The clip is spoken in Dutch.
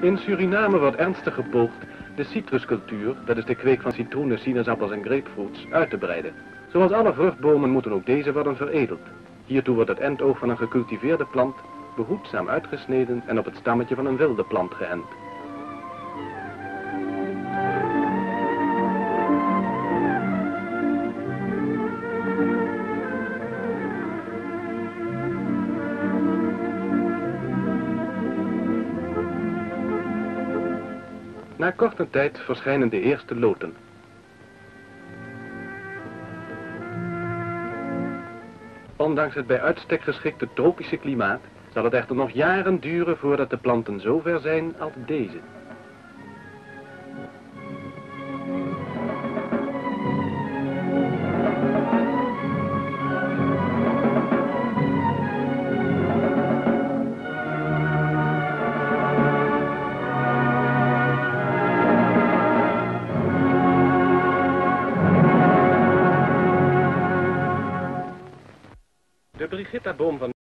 In Suriname wordt ernstig gepoogd de citruscultuur, dat is de kweek van citroenen, sinaasappels en grapefruits, uit te breiden. Zoals alle vruchtbomen moeten ook deze worden veredeld. Hiertoe wordt het endoog van een gecultiveerde plant behoedzaam uitgesneden en op het stammetje van een wilde plant geënt. Na korte tijd verschijnen de eerste loten. Ondanks het bij uitstek geschikte tropische klimaat zal het echter nog jaren duren voordat de planten zover zijn als deze. De Brigitta-boom van